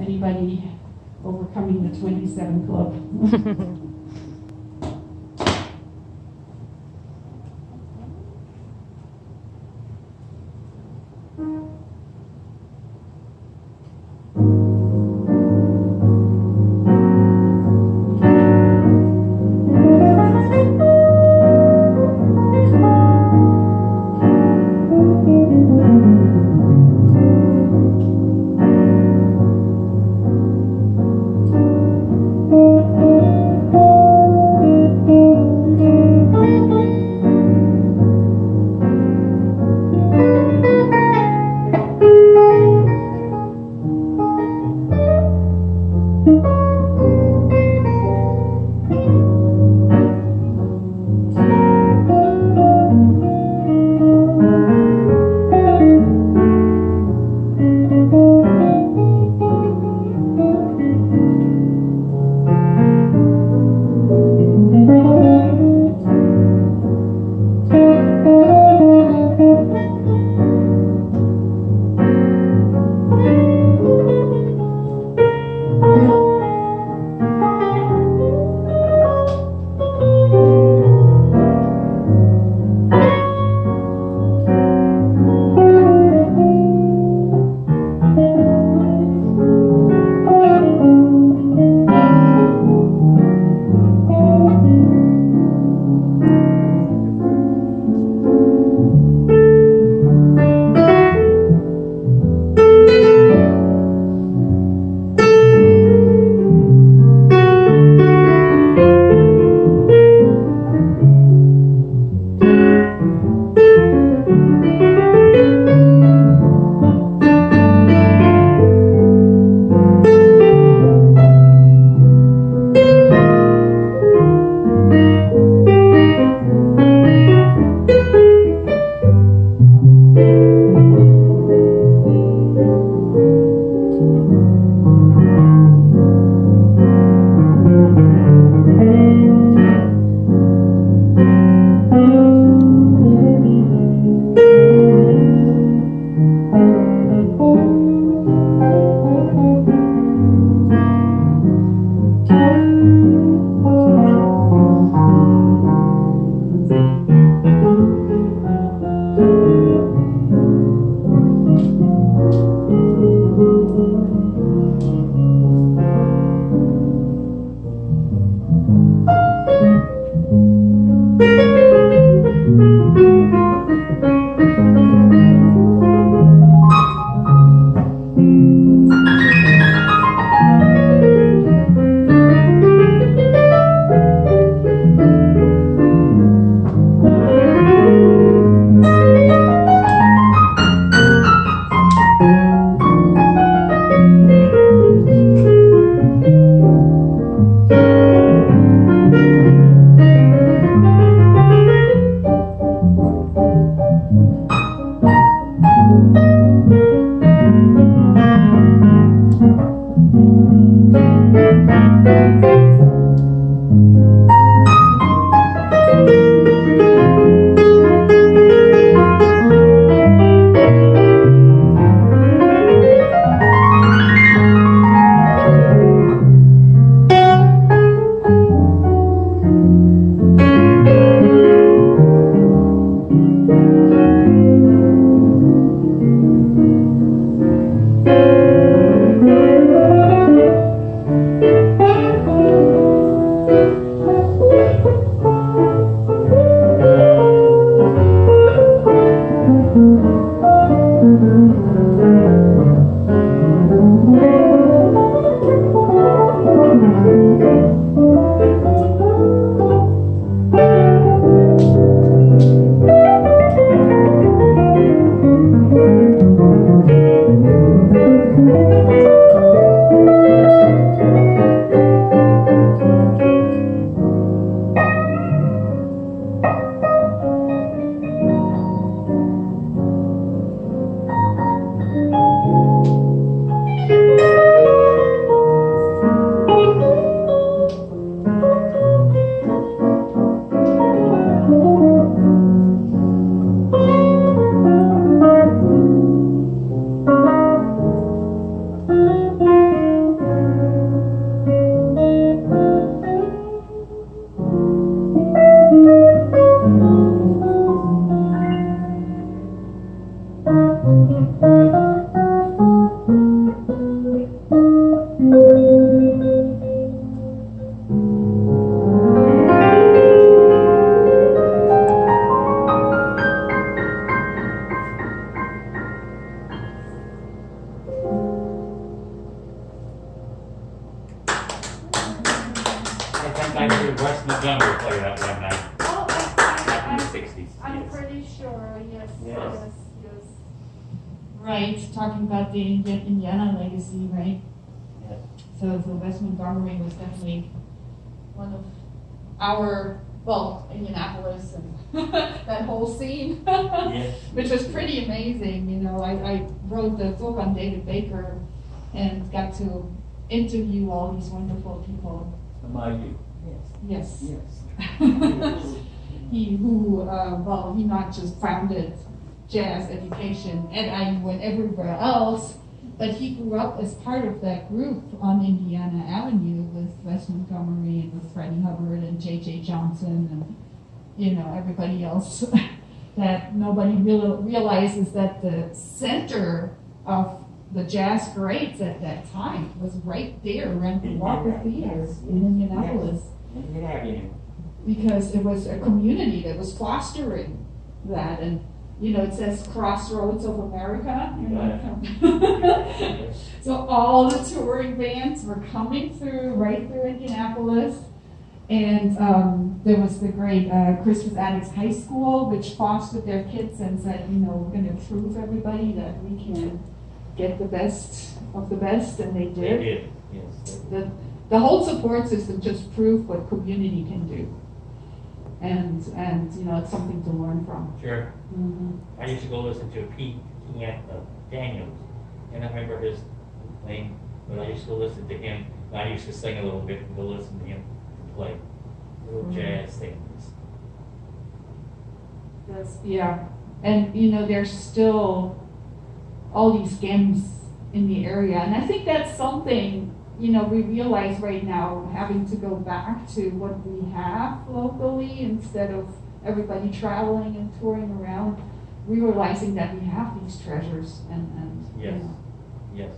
anybody overcoming the 27 club. Right, talking about the Indiana legacy, right? Yes. So, so Wes Montgomery was definitely one of our, well, Indianapolis and that whole scene. Yes. Which was pretty amazing, you know, I, I wrote the book on David Baker and got to interview all these wonderful people. Am you? Yes. Yes. he who, uh, well, he not just founded jazz education at IU and everywhere else, but he grew up as part of that group on Indiana Avenue with Wes Montgomery and with Freddie Hubbard and J.J. Johnson and, you know, everybody else. that nobody real, realizes that the center of the jazz greats at that time was right there around the Walker Theater in Indianapolis Didn't have any. because it was a community that was fostering that and you know it says crossroads of america so all the touring bands were coming through right through indianapolis and um, there was the great uh, Crispus Attucks high school which fostered their kids and said you know we're going to prove everybody that we can get the best of the best and they did. They did did, yes. the, the whole support system just proved what community can do. And, and, you know, it's something to learn from. Sure. Mhm. I used to go listen to Pete, Pete uh, Daniels, and I remember his name, but I used to listen to him, and I used to sing a little bit and go listen to him play little Mhm. jazz things. That's, yeah. And, you know, there's still all these games in the area. And I think that's something, you know, we realize right now, having to go back to what we have locally instead of everybody traveling and touring around, we're realizing that we have these treasures and, and you Yes. know, Yes.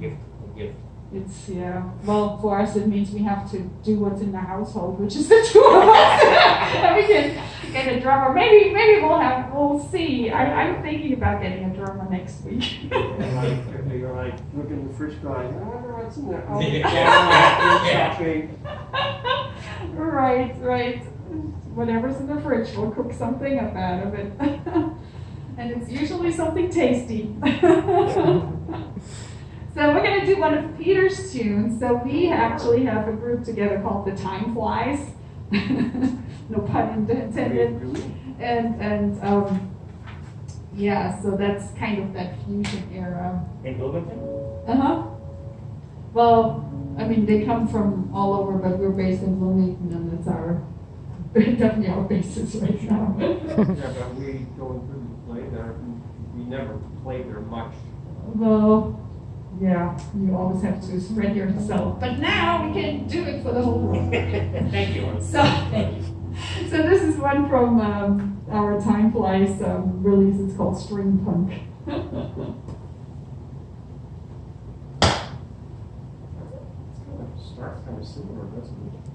Gift, gift. It's, yeah, well, for us, it means we have to do what's in the household, which is the two of us. And we can get a drummer, maybe, maybe we'll have, we'll see. I, I'm thinking about getting a drummer next week. And like, if you're like, look in the fridge going, I wonder what's in there. Oh, Yeah. yeah. Right, right. Whatever's in the fridge, we'll cook something up out of it. And it's usually something tasty. So we're gonna do one of Peter's tunes. So we actually have a group together called the Time Flies. No pun intended. And and um, yeah, so that's kind of that fusion era. In Bloomington? Uh huh. Well, I mean they come from all over, but we're based in Bloomington, and that's our definitely our basis right now. Yeah, but we going through the play there, we never played there much. well, yeah, you always have to spread yourself, but now we can do it for the whole world. Thank you. So, thank you. so this is one from um, our Time Flies um, release. It's called String Punk. It's starts kind of similar, doesn't it?